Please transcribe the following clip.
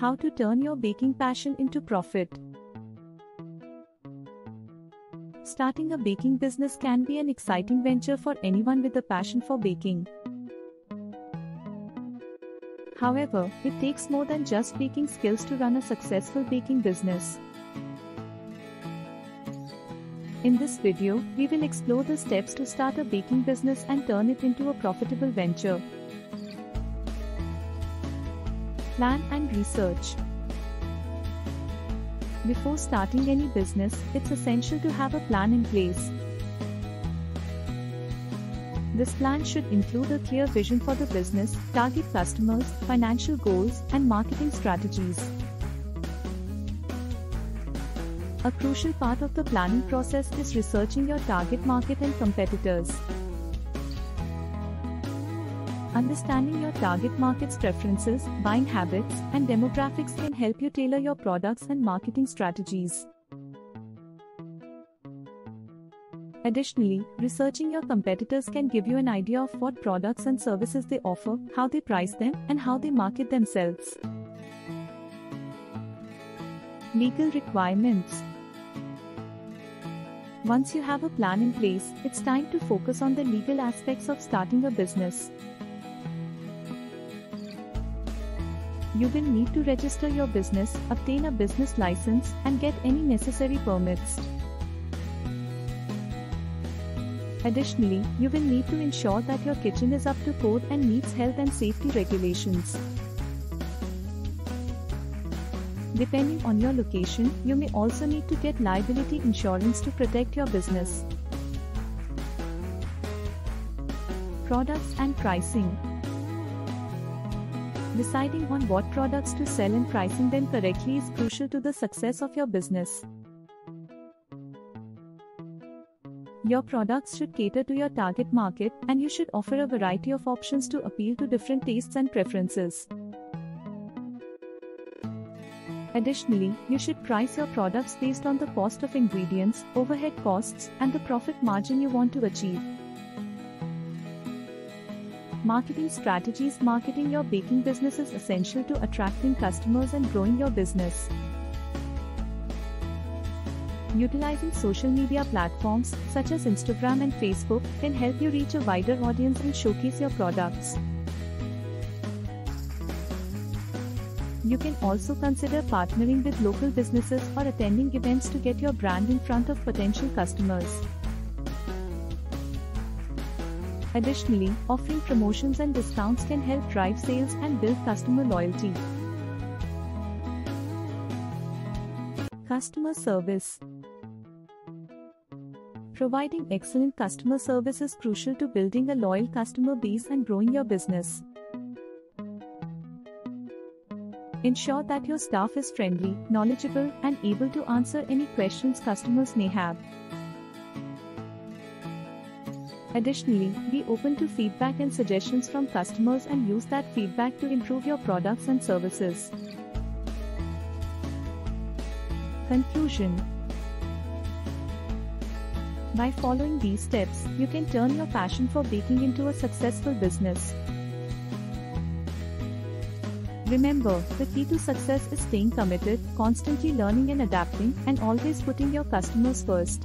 How to turn your baking passion into profit. Starting a baking business can be an exciting venture for anyone with a passion for baking. However, it takes more than just baking skills to run a successful baking business. In this video, we will explore the steps to start a baking business and turn it into a profitable venture. Plan and research. Before starting any business, it's essential to have a plan in place. This plan should include a clear vision for the business, target customers, financial goals, and marketing strategies. A crucial part of the planning process is researching your target market and competitors. Understanding your target market's preferences, buying habits, and demographics can help you tailor your products and marketing strategies. Additionally, researching your competitors can give you an idea of what products and services they offer, how they price them, and how they market themselves. Legal requirements Once you have a plan in place, it's time to focus on the legal aspects of starting a business. You will need to register your business, obtain a business license, and get any necessary permits. Additionally, you will need to ensure that your kitchen is up to code and meets health and safety regulations. Depending on your location, you may also need to get liability insurance to protect your business. Products and pricing. Deciding on what products to sell and pricing them correctly is crucial to the success of your business. Your products should cater to your target market, and you should offer a variety of options to appeal to different tastes and preferences. Additionally, you should price your products based on the cost of ingredients, overhead costs, and the profit margin you want to achieve. Marketing strategies Marketing your baking business is essential to attracting customers and growing your business. Utilizing social media platforms such as Instagram and Facebook can help you reach a wider audience and showcase your products. You can also consider partnering with local businesses or attending events to get your brand in front of potential customers. Additionally, offering promotions and discounts can help drive sales and build customer loyalty. Customer Service Providing excellent customer service is crucial to building a loyal customer base and growing your business. Ensure that your staff is friendly, knowledgeable, and able to answer any questions customers may have. Additionally, be open to feedback and suggestions from customers and use that feedback to improve your products and services. Conclusion By following these steps, you can turn your passion for baking into a successful business. Remember, the key to success is staying committed, constantly learning and adapting, and always putting your customers first.